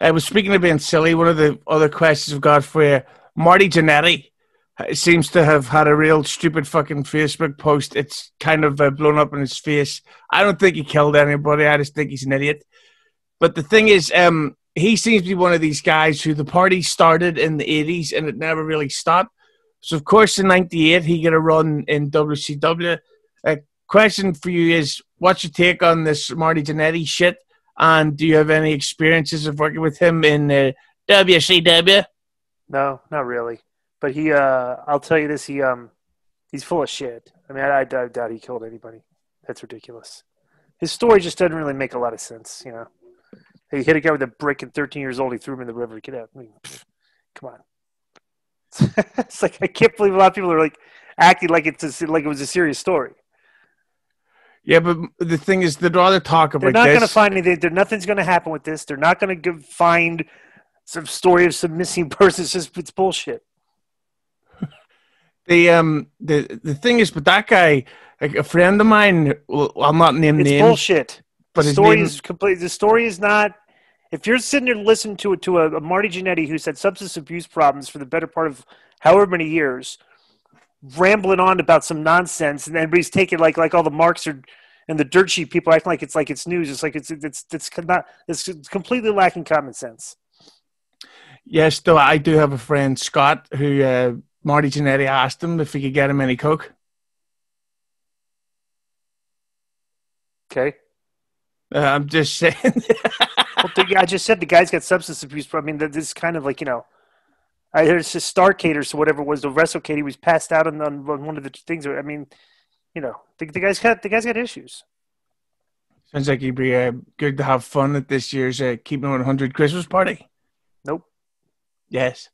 I was speaking of being silly. One of the other questions I've got for you, Marty Jannetty seems to have had a real stupid fucking Facebook post. It's kind of uh, blown up in his face. I don't think he killed anybody. I just think he's an idiot. But the thing is, um, he seems to be one of these guys who the party started in the 80s and it never really stopped. So, of course, in 98, he got a run in WCW. A question for you is what's your take on this Marty Jannetty shit? And do you have any experiences of working with him in uh, WCW? No, not really. But he, uh, I'll tell you this: he, um, he's full of shit. I mean, I, I, I doubt he killed anybody. That's ridiculous. His story just doesn't really make a lot of sense, you know. He hit a guy with a brick at 13 years old. He threw him in the river. Get out! I mean, pff, come on. it's like I can't believe a lot of people are like acting like it's a, like it was a serious story. Yeah, but the thing is, they'd rather talk about. They're not going to find anything. There, nothing's going to happen with this. They're not going to find some story of some missing person. It's just it's bullshit. The um the the thing is, but that guy, like a friend of mine, well, I'll not name It's names. bullshit. but the story name- is complete. The story is not. If you're sitting there listening to it to a, a Marty Jannetty who's had substance abuse problems for the better part of however many years, rambling on about some nonsense, and everybody's taking like like all the marks are and the dirt sheet people acting like it's like it's news. It's like it's it's it's not. It's completely lacking common sense. Yes, though I do have a friend Scott who uh, Marty Jannetty asked him if he could get him any coke. Okay. Uh, I'm just saying. Well, the, I just said the guy's got substance abuse. I mean, this is kind of like you know, I heard it's just Starcade or whatever it was the WrestleCade. He was passed out on, on one of the things. I mean, you know, the, the guy's got the guy's got issues. Sounds like he'd be uh, good to have fun at this year's uh, Keeping It 100 Christmas party. Nope. Yes.